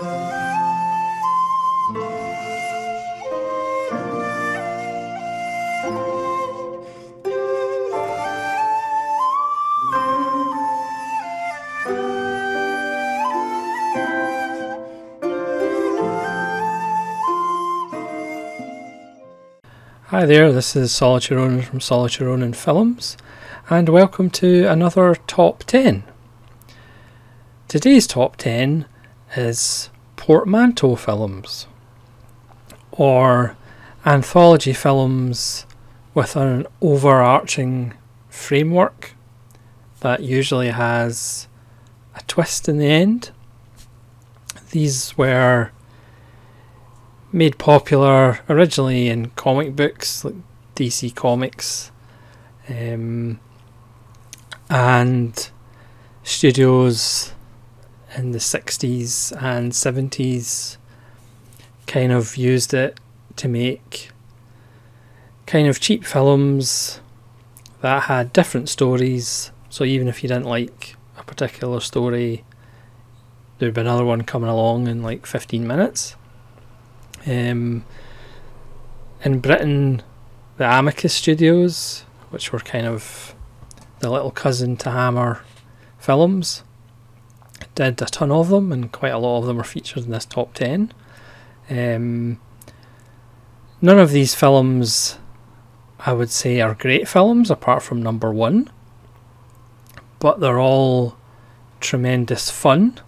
Hi there, this is Solitary Ronin from Solitary Ronin Films, and welcome to another Top 10. Today's Top 10 is portmanteau films, or anthology films with an overarching framework that usually has a twist in the end. These were made popular originally in comic books like DC Comics, um, and studios in the 60s and 70s kind of used it to make kind of cheap films that had different stories. So even if you didn't like a particular story, there'd be another one coming along in like 15 minutes. Um, in Britain, the Amicus Studios, which were kind of the little cousin to Hammer Films, did a ton of them, and quite a lot of them are featured in this top 10. Um, none of these films, I would say, are great films, apart from number one, but they're all tremendous fun.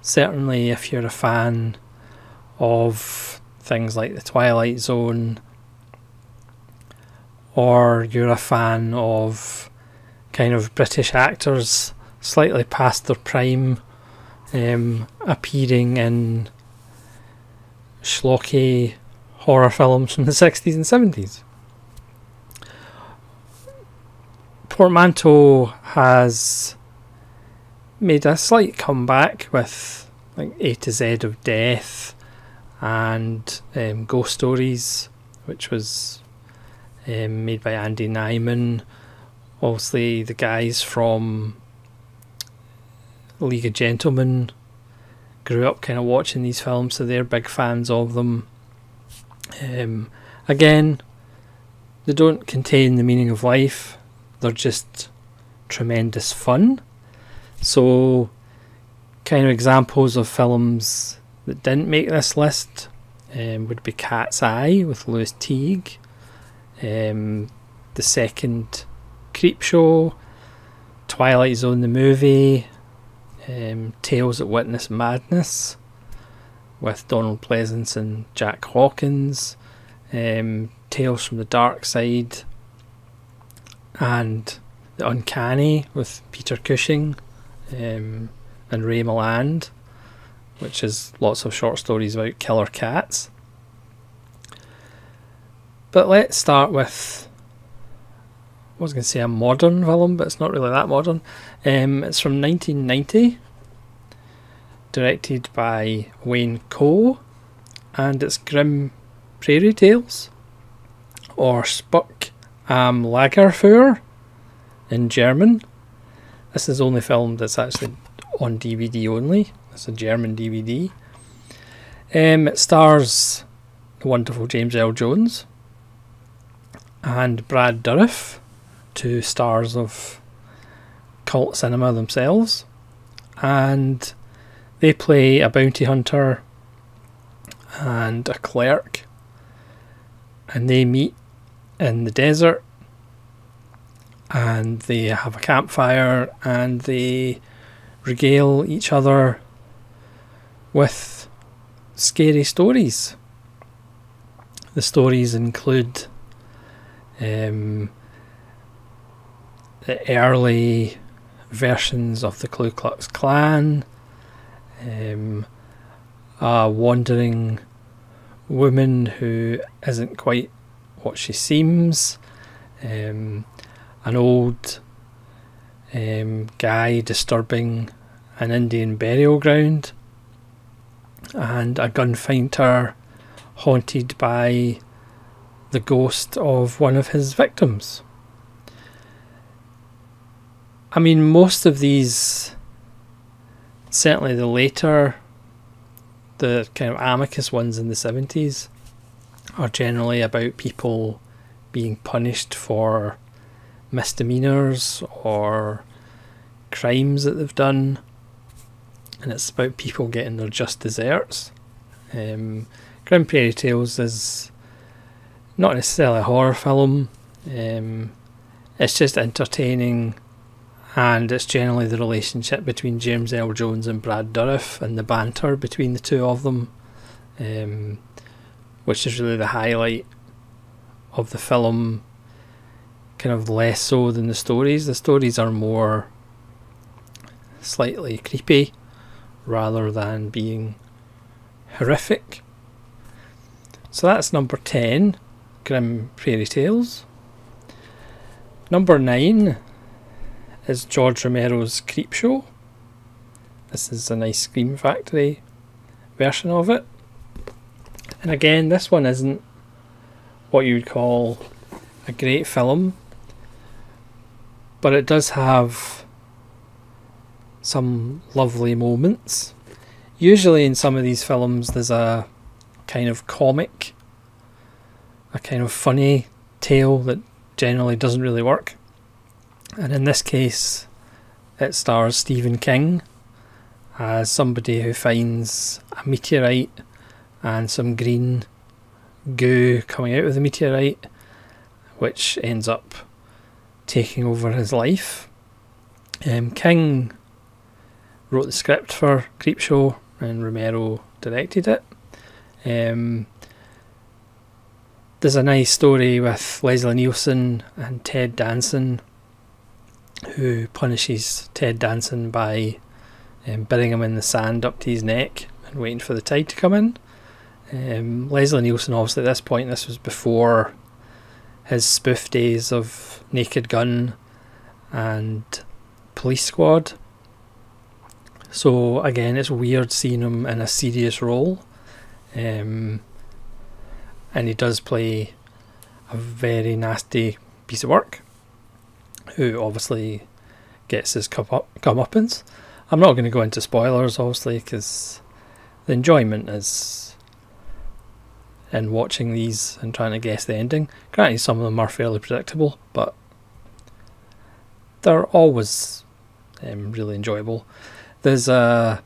Certainly, if you're a fan of things like The Twilight Zone, or you're a fan of kind of British actors slightly past their prime um, appearing in schlocky horror films from the 60s and 70s. Portmanteau has made a slight comeback with like A to Z of Death and um, Ghost Stories, which was um, made by Andy Nyman. Obviously, the guys from League of Gentlemen grew up kind of watching these films, so they're big fans of them. Um, again, they don't contain the meaning of life, they're just tremendous fun. So, kind of examples of films that didn't make this list um, would be Cat's Eye with Lewis Teague, um, the second Creepshow, Twilight Zone the movie, um, Tales that Witness Madness with Donald Pleasence and Jack Hawkins, um, Tales from the Dark Side, and The Uncanny with Peter Cushing um, and Ray Milland which is lots of short stories about killer cats. But let's start with. I was going to say a modern film, but it's not really that modern. Um, it's from 1990, directed by Wayne Coe, and it's Grim Prairie Tales, or Spuk am Lagerfeuer in German. This is the only film that's actually on DVD only. It's a German DVD. Um, it stars the wonderful James Earl Jones and Brad Dourif, two stars of cult cinema themselves, and they play a bounty hunter and a clerk, and they meet in the desert. And they have a campfire and they regale each other with scary stories. The stories include um, the early versions of the Ku Klux Klan, um, a wandering woman who isn't quite what she seems, um, an old um, guy disturbing an Indian burial ground, and a gunfighter haunted by the ghost of one of his victims. I mean, most of these, certainly the later the kind of amicus ones in the 70s are generally about people being punished for misdemeanors or crimes that they've done, and it's about people getting their just desserts. Um, Grim Prairie Tales is not necessarily a horror film. Um, it's just entertaining, and it's generally the relationship between James Earl Jones and Brad Dourif and the banter between the two of them, um, which is really the highlight of the film. Kind of less so than the stories. The stories are more slightly creepy rather than being horrific. So that's number 10, Grim Prairie Tales. Number 9 is George Romero's Creepshow. This is a nice Scream Factory version of it. And again, this one isn't what you would call a great film, but it does have some lovely moments. Usually, in some of these films, there's a kind of comic, a kind of funny tale that generally doesn't really work. And in this case, it stars Stephen King as somebody who finds a meteorite and some green goo coming out of the meteorite, which ends up taking over his life. Um, King wrote the script for Creepshow and Romero directed it. Um, there's a nice story with Leslie Nielsen and Ted Danson, who punishes Ted Danson by um, burying him in the sand up to his neck and waiting for the tide to come in. Um, Leslie Nielsen, obviously, at this point, this was before his spoof days of Naked Gun and Police Squad. So again, it's weird seeing him in a serious role. Um, and he does play a very nasty piece of work, who obviously gets his cup up, comeuppance. I'm not going to go into spoilers, obviously, because the enjoyment is in watching these and trying to guess the ending. Granted, some of them are fairly predictable, but they're always um, really enjoyable. There's a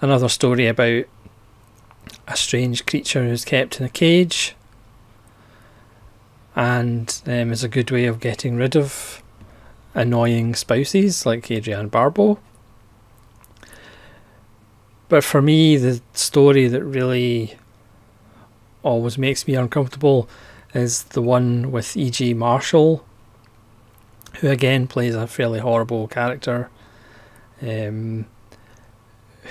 another story about a strange creature who's kept in a cage, and um, is a good way of getting rid of annoying spouses like Adrienne Barbeau. But for me, the story that really always makes me uncomfortable is the one with E.G. Marshall, who again plays a fairly horrible character. Um,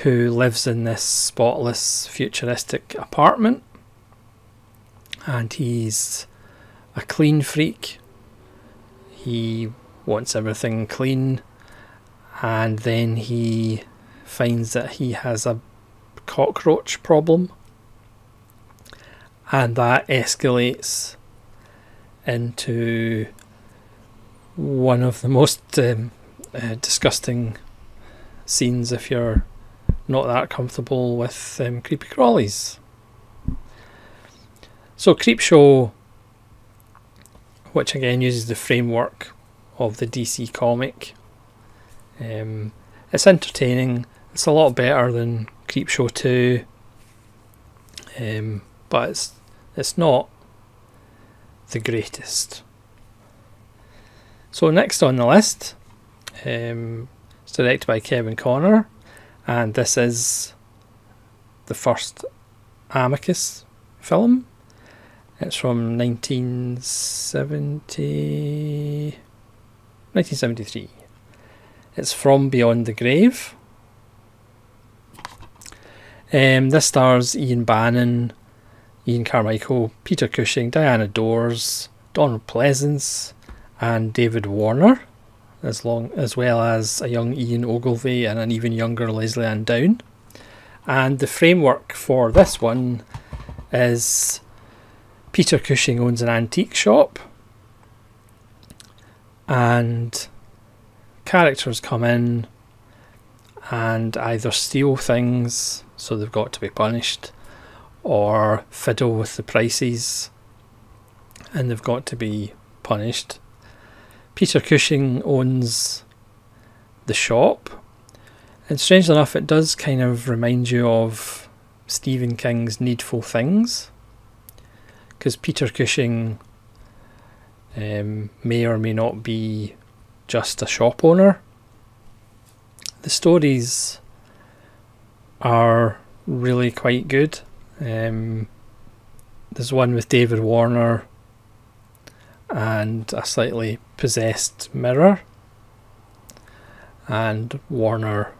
who lives in this spotless futuristic apartment and he's a clean freak. He wants everything clean and then he finds that he has a cockroach problem and that escalates into one of the most um, uh, disgusting scenes if you're not that comfortable with um, creepy crawlies. So Creepshow, which again uses the framework of the DC comic, um, it's entertaining. It's a lot better than Creepshow Two, um, but it's it's not the greatest. So next on the list, um, it's directed by Kevin Connor and this is the first Amicus film. It's from 1970, 1973. It's From Beyond the Grave. Um, this stars Ian Bannen, Ian Carmichael, Peter Cushing, Diana Dors, Donald Pleasence, and David Warner as long as well as a young Ian Ogilvy and an even younger Lesley-Anne Down. And the framework for this one is Peter Cushing owns an antique shop, and characters come in and either steal things, so they've got to be punished, or fiddle with the prices, and they've got to be punished. Peter Cushing owns the shop, and strangely enough, it does kind of remind you of Stephen King's Needful Things, because Peter Cushing um, may or may not be just a shop owner. The stories are really quite good. Um, there's one with David Warner and a slightly possessed mirror, and Warner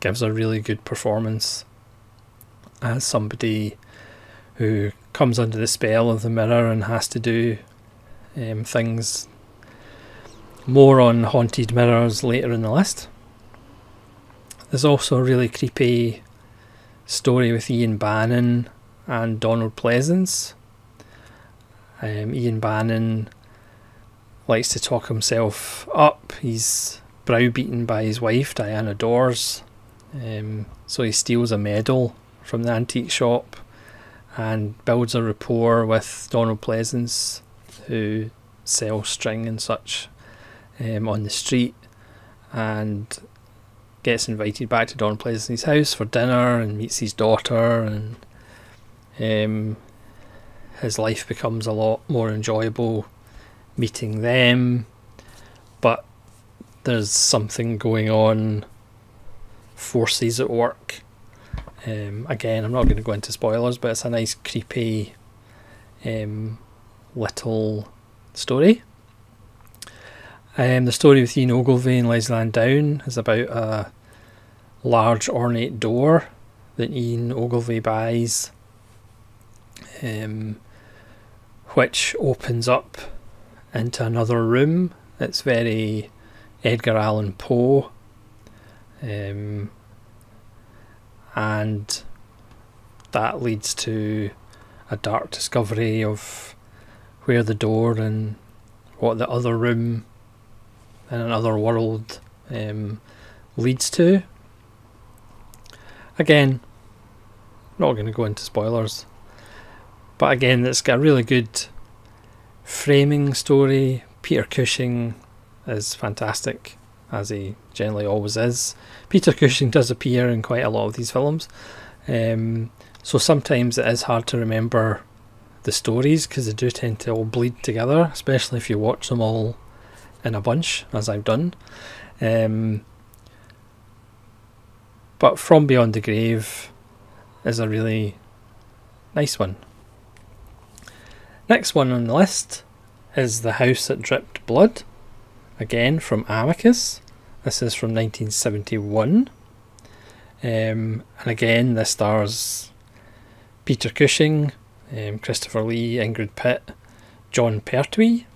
gives a really good performance as somebody who comes under the spell of the mirror and has to do um, things more on haunted mirrors later in the list. There's also a really creepy story with Ian Bannen and Donald Pleasence. Um, Ian Bannen likes to talk himself up. He's browbeaten by his wife, Diana Dors. Um, so he steals a medal from the antique shop and builds a rapport with Donald Pleasence, who sells string and such um, on the street, and gets invited back to Donald Pleasence's house for dinner and meets his daughter, and um, his life becomes a lot more enjoyable meeting them. But there's something going on, forces at work um, again, I'm not going to go into spoilers, but it's a nice, creepy um, little story. Um, the story with Ian Ogilvy and Lesley Down is about a large ornate door that Ian Ogilvy buys, um, which opens up into another room. It's very Edgar Allan Poe. Um, and that leads to a dark discovery of where the door and what the other room in another world um, leads to. Again, not going to go into spoilers, but again, it's got a really good framing story. Peter Cushing is fantastic as he generally always is. Peter Cushing does appear in quite a lot of these films, um, so sometimes it is hard to remember the stories because they do tend to all bleed together, especially if you watch them all in a bunch, as I've done. Um, but From Beyond the Grave is a really nice one. Next one on the list is The House That Dripped Blood, again from Amicus. This is from 1971. Um, and again, this stars Peter Cushing, um, Christopher Lee, Ingrid Pitt, Jon Pertwee,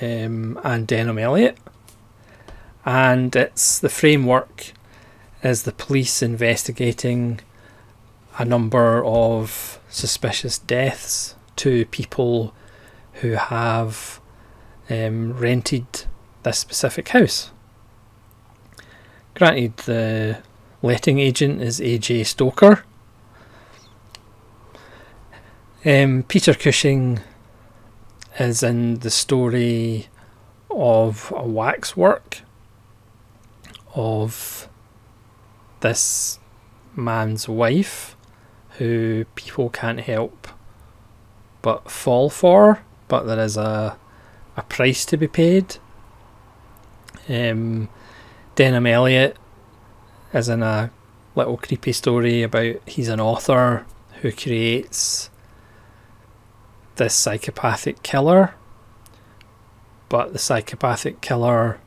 um, and Denholm Elliott. And it's the framework is the police investigating a number of suspicious deaths to people who have um, rented this specific house. Granted, the letting agent is AJ Stoker. Um, Peter Cushing is in the story of a waxwork of this man's wife who people can't help but fall for, but there is a a price to be paid. Um, Denholm Elliott is in a little creepy story about he's an author who creates this psychopathic killer, but the psychopathic killer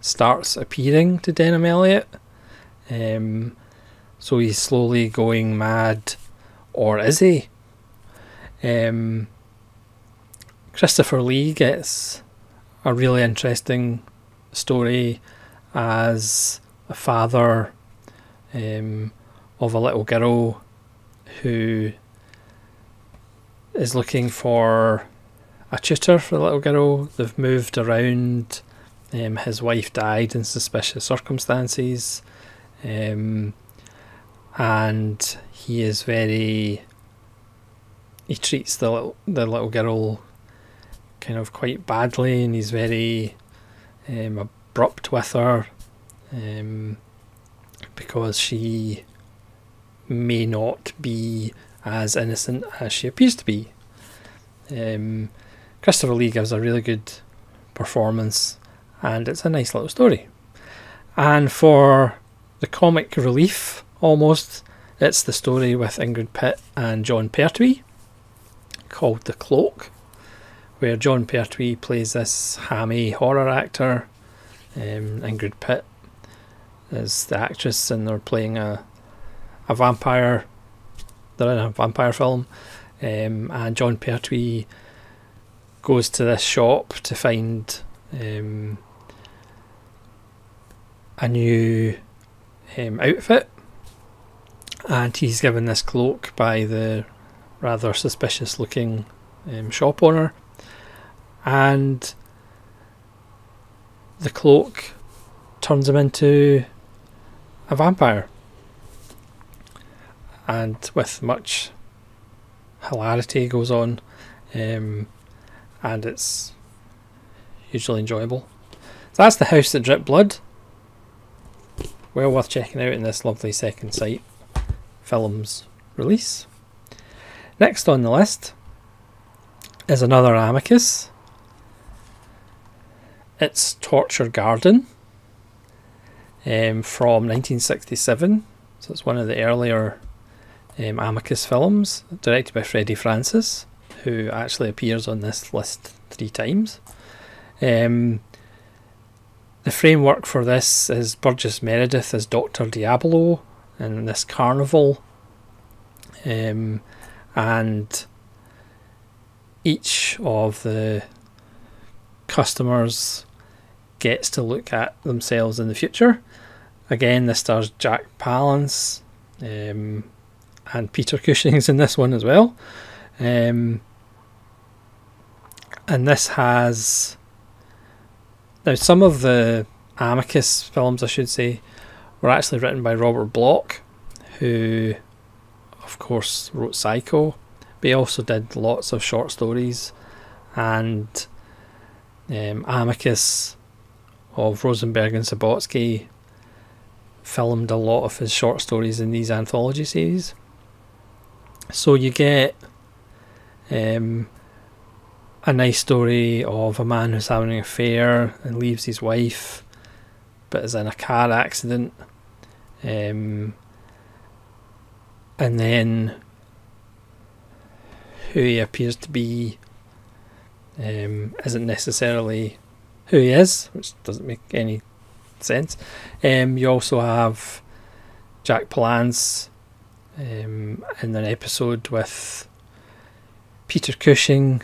starts appearing to Denholm Elliott. Um, so he's slowly going mad, or is he? Um, Christopher Lee gets a really interesting story as a father um, of a little girl who is looking for a tutor for the little girl. They've moved around. Um, his wife died in suspicious circumstances. Um, and he is very. He treats the little, the little girl kind of quite badly, and he's very um, abrupt with her um, because she may not be as innocent as she appears to be. Um, Christopher Lee gives a really good performance, and it's a nice little story. And for the comic relief, almost, it's the story with Ingrid Pitt and Jon Pertwee called The Cloak, where Jon Pertwee plays this hammy horror actor. Um, Ingrid Pitt is the actress, and they're playing a a vampire. They're in a vampire film, um, and Jon Pertwee goes to this shop to find um, a new um, outfit, and he's given this cloak by the rather suspicious looking um, shop owner, and the cloak turns him into a vampire. And with much hilarity goes on, um, and it's hugely enjoyable. So that's the house that dripped blood. Well worth checking out in this lovely second sight film's release. Next on the list is another Amicus. It's Torture Garden um, from 1967. So it's one of the earlier um, Amicus films, directed by Freddie Francis, who actually appears on this list three times. Um, the framework for this is Burgess Meredith as Dr. Diablo in this carnival. Um, and each of the customers gets to look at themselves in the future. Again, this stars Jack Palance um, and Peter Cushing's in this one as well. Um, and this has now some of the Amicus films, I should say, were actually written by Robert Bloch, who, of course, wrote Psycho, but he also did lots of short stories, and um, Amicus of Rosenberg and Subotsky filmed a lot of his short stories in these anthology series. So you get um, a nice story of a man who's having an affair and leaves his wife, but is in a car accident. Um, and then who he appears to be um, isn't necessarily who he is, which doesn't make any sense. Um, you also have Jack Palance um, in an episode with Peter Cushing,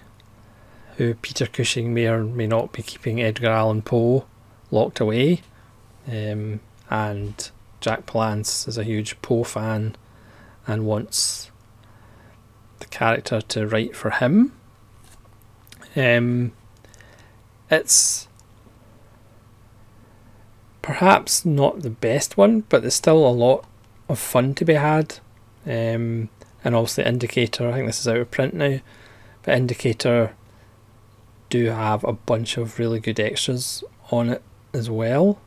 who Peter Cushing may or may not be keeping Edgar Allan Poe locked away. Um, and Jack Palance is a huge Poe fan and wants the character to write for him. Um, it's perhaps not the best one, but there's still a lot of fun to be had. Um, and obviously, Indicator, I think this is out of print now, but Indicator do have a bunch of really good extras on it as well.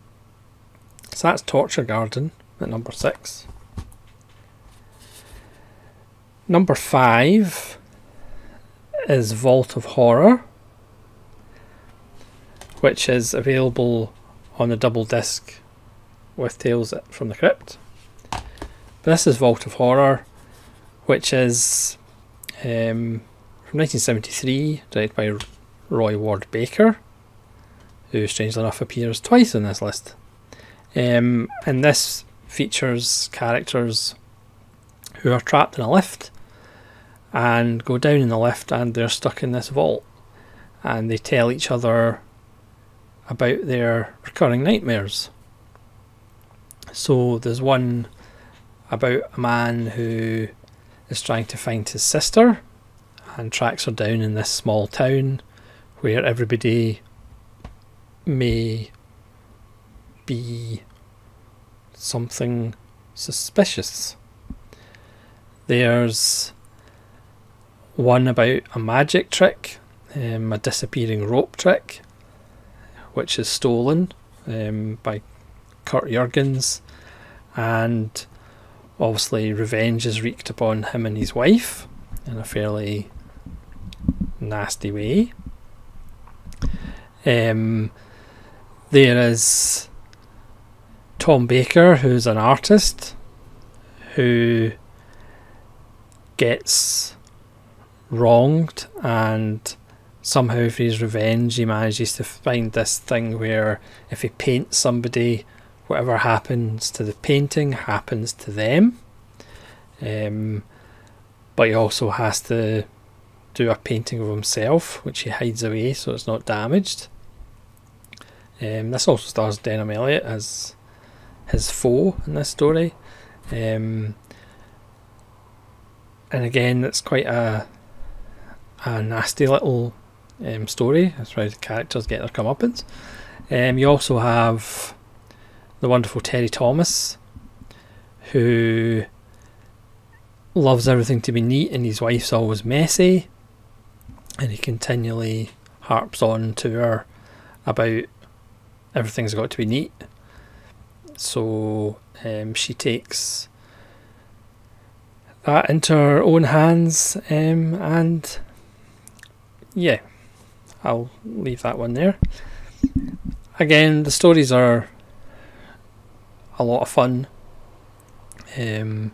So that's Torture Garden at number six. Number five is Vault of Horror, which is available on the double disc with Tales from the Crypt. This is Vault of Horror, which is um, from 1973, directed by Roy Ward Baker, who strangely enough appears twice on this list. Um, and this features characters who are trapped in a lift and go down in the lift and they're stuck in this vault and they tell each other about their recurring nightmares. So there's one about a man who is trying to find his sister and tracks her down in this small town where everybody may be something suspicious. There's one about a magic trick, um, a disappearing rope trick, which is stolen um, by Kurt Jurgens, and obviously revenge is wreaked upon him and his wife in a fairly nasty way. Um, there is Tom Baker, who's an artist who gets wronged and somehow for his revenge he manages to find this thing where if he paints somebody whatever happens to the painting happens to them um, but he also has to do a painting of himself which he hides away so it's not damaged um, this also stars Denholm Elliott as his foe in this story um, and again it's quite a a nasty little um, story. That's why the characters get their comeuppance. Um, you also have the wonderful Terry Thomas, who loves everything to be neat, and his wife's always messy, and he continually harps on to her about everything's got to be neat. So um, she takes that into her own hands um, and yeah, I'll leave that one there. Again, the stories are a lot of fun. Um,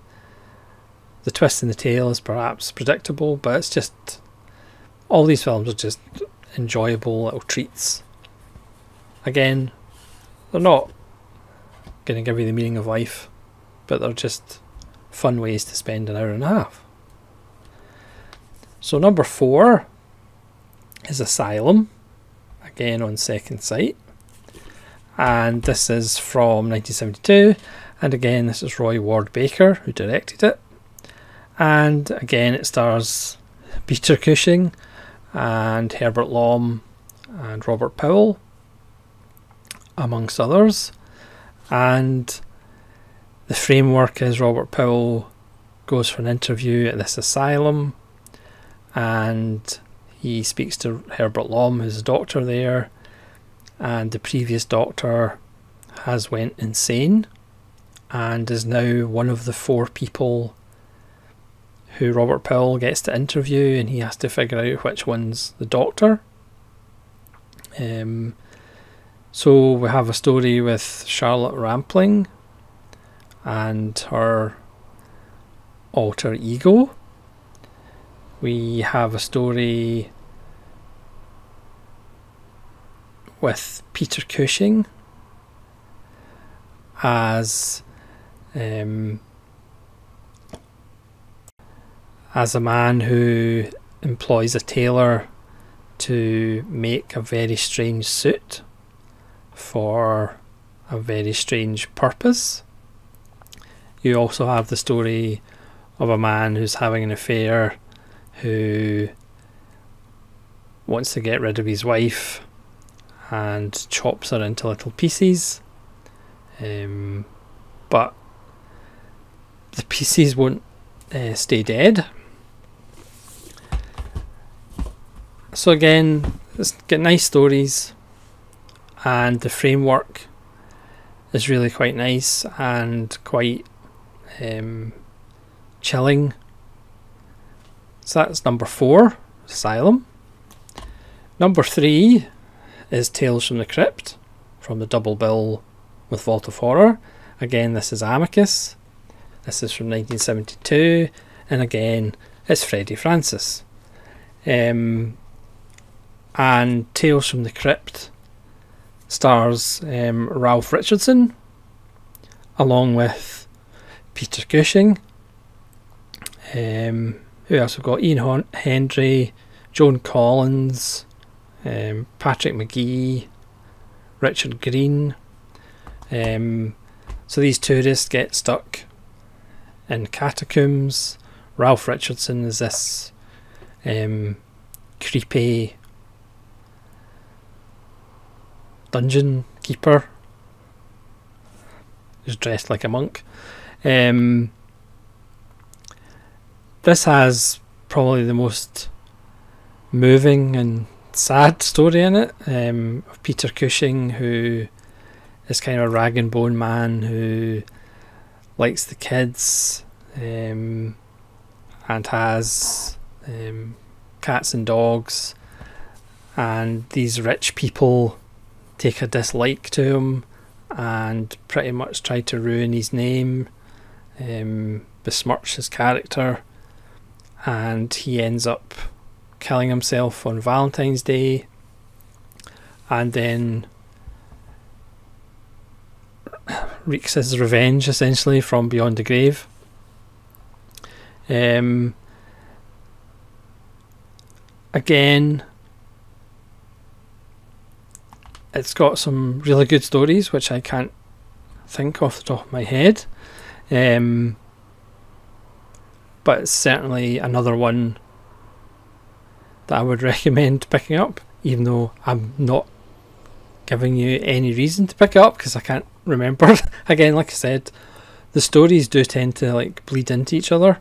the twist in the tale is perhaps predictable, but it's just all these films are just enjoyable little treats. Again, they're not going to give you the meaning of life, but they're just fun ways to spend an hour and a half. So, number four is Asylum, again on Second Sight. And this is from 1972, and again, this is Roy Ward Baker who directed it. And again, it stars Peter Cushing and Herbert Lom and Robert Powell, amongst others. And the framework is Robert Powell goes for an interview at this asylum and he speaks to Herbert Lom, who's a doctor there, and the previous doctor has went insane and is now one of the four people who Robert Powell gets to interview, and he has to figure out which one's the doctor. Um, so we have a story with Charlotte Rampling and her alter ego we have a story with Peter Cushing as um, as a man who employs a tailor to make a very strange suit for a very strange purpose. You also have the story of a man who's having an affair who wants to get rid of his wife and chops her into little pieces. Um, but the pieces won't uh, stay dead. So again, it's got nice stories, and the framework is really quite nice and quite um, chilling so that's number four, Asylum. Number three is Tales from the Crypt, from the double bill with Vault of Horror. Again, this is Amicus. This is from 1972, and again, it's Freddie Francis. Um, and Tales from the Crypt stars um, Ralph Richardson, along with Peter Cushing. Um, who else we've got? Ian Hendry, Joan Collins, um, Patrick Magee, Richard Greene. Um, so these tourists get stuck in catacombs. Ralph Richardson is this um, creepy dungeon keeper who's dressed like a monk. Um, this has probably the most moving and sad story in it um, of Peter Cushing, who is kind of a rag and bone man who likes the kids um, and has um, cats and dogs, and these rich people take a dislike to him and pretty much try to ruin his name, um, besmirch his character, and he ends up killing himself on Valentine's Day, and then wreaks his revenge essentially from beyond the grave. Um, again, it's got some really good stories which I can't think off the top of my head. Um, but it's certainly another one that I would recommend picking up, even though I'm not giving you any reason to pick it up because I can't remember. Again, like I said, the stories do tend to like bleed into each other.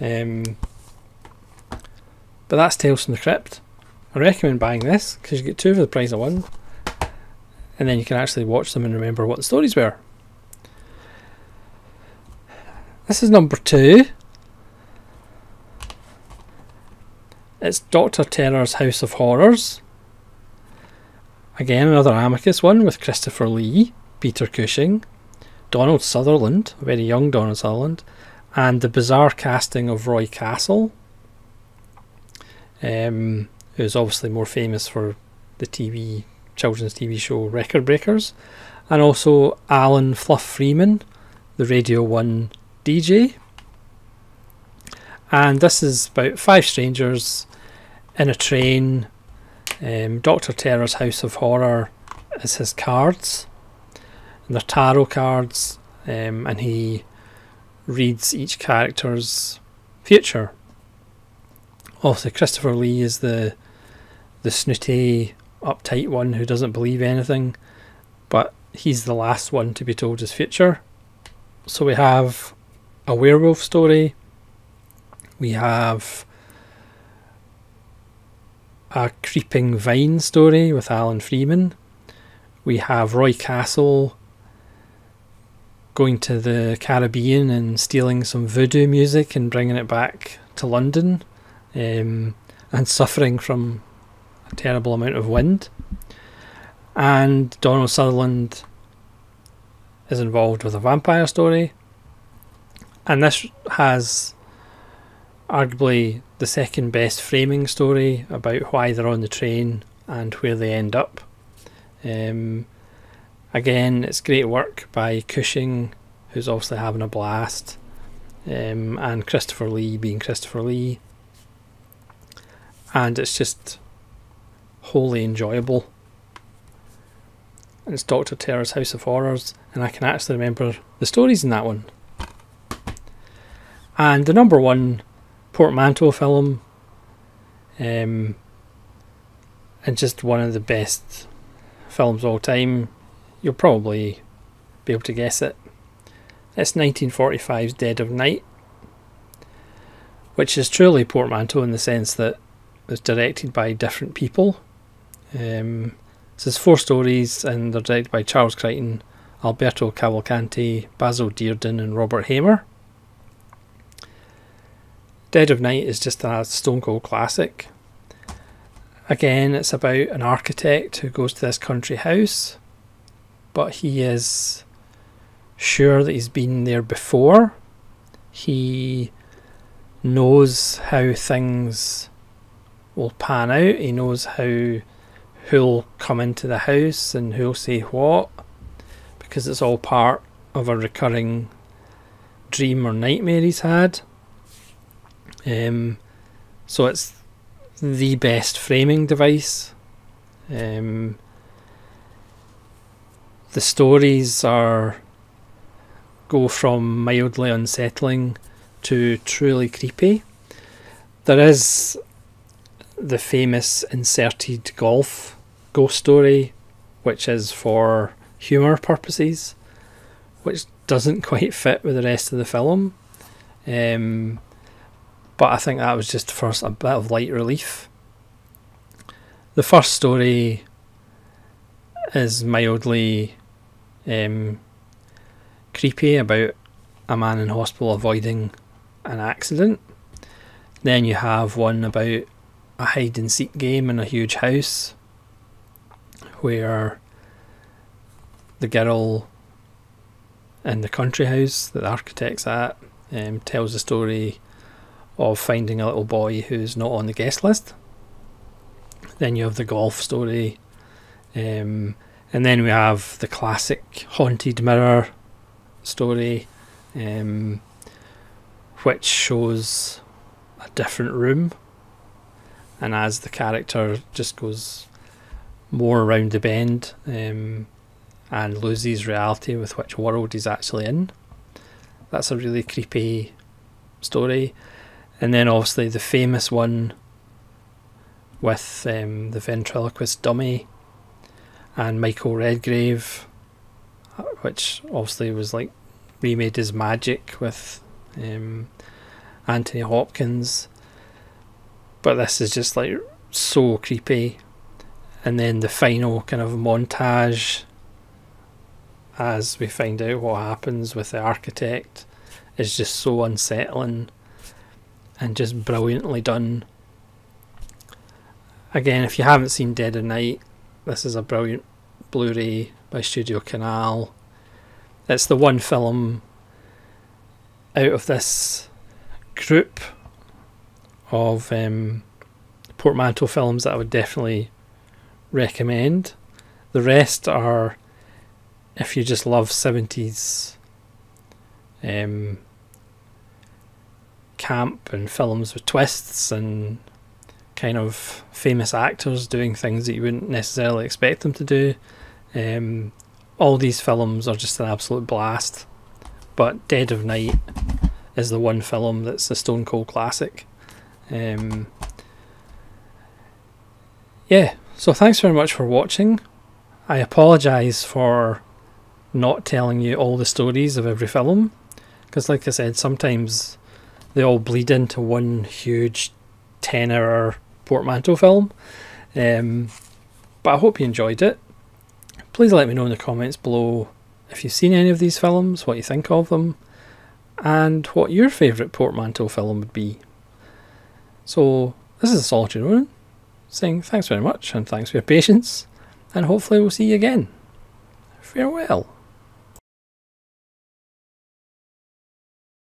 Um, but that's Tales from the Crypt. I recommend buying this because you get two for the price of one, and then you can actually watch them and remember what the stories were. This is number two. It's Doctor Terror's House of Horrors. Again, another Amicus one with Christopher Lee, Peter Cushing, Donald Sutherland, a very young Donald Sutherland, and the bizarre casting of Roy Castle, um, who's obviously more famous for the TV children's TV show Record Breakers, and also Alan Fluff Freeman, the Radio 1 DJ. And this is about five strangers in a train. Um, Doctor Terror's House of Horror is his cards, and they're tarot cards, um, and he reads each character's future. Also, Christopher Lee is the the snooty, uptight one who doesn't believe anything, but he's the last one to be told his future. So we have a werewolf story. We have a creeping vine story with Alan Freeman. We have Roy Castle going to the Caribbean and stealing some voodoo music and bringing it back to London um, and suffering from a terrible amount of wind. And Donald Sutherland is involved with a vampire story. And this has arguably the second best framing story about why they're on the train and where they end up. Um, again, it's great work by Cushing, who's obviously having a blast, um, and Christopher Lee being Christopher Lee. And it's just wholly enjoyable. It's Doctor Terror's House of Horrors, and I can actually remember the stories in that one. And the number one portmanteau film, um, and just one of the best films all time. You'll probably be able to guess it. It's 1945's Dead of Night, which is truly portmanteau in the sense that it was directed by different people. Um, so four stories, and they're directed by Charles Crichton, Alberto Cavalcanti, Basil Dearden, and Robert Hamer. Dead of Night is just a stone cold classic. Again, it's about an architect who goes to this country house, but he is sure that he's been there before. He knows how things will pan out, he knows how who'll come into the house and who'll say what, because it's all part of a recurring dream or nightmare he's had. Um, so it's the best framing device. Um, the stories are go from mildly unsettling to truly creepy. There is the famous inserted golf ghost story, which is for humour purposes, which doesn't quite fit with the rest of the film. Um, but I think that was just for a bit of light relief. The first story is mildly um, creepy about a man in hospital avoiding an accident. Then you have one about a hide and seek game in a huge house where the girl in the country house that the architect's at um, tells the story of finding a little boy who's not on the guest list. Then you have the golf story. Um, and then we have the classic haunted mirror story, um, which shows a different room. And as the character just goes more around the bend um, and loses reality with which world he's actually in, that's a really creepy story. And then obviously the famous one with um, the ventriloquist dummy and Michael Redgrave, uh, which obviously was like remade as Magic with um, Anthony Hopkins. But this is just like so creepy. And then the final kind of montage as we find out what happens with the architect is just so unsettling and just brilliantly done. Again, if you haven't seen Dead of Night, this is a brilliant Blu ray by Studio Canal. It's the one film out of this group of um, portmanteau films that I would definitely recommend. The rest are, if you just love 70s um, camp and films with twists and kind of famous actors doing things that you wouldn't necessarily expect them to do. Um, all these films are just an absolute blast, but Dead of Night is the one film that's a stone cold classic. Um, yeah, so thanks very much for watching. I apologise for not telling you all the stories of every film, because, like I said, sometimes they all bleed into one huge 10 hour portmanteau film. Um, but I hope you enjoyed it. Please let me know in the comments below if you've seen any of these films, what you think of them, and what your favourite portmanteau film would be. So, this is a Solitary Ronin saying thanks very much and thanks for your patience, and hopefully we'll see you again. Farewell.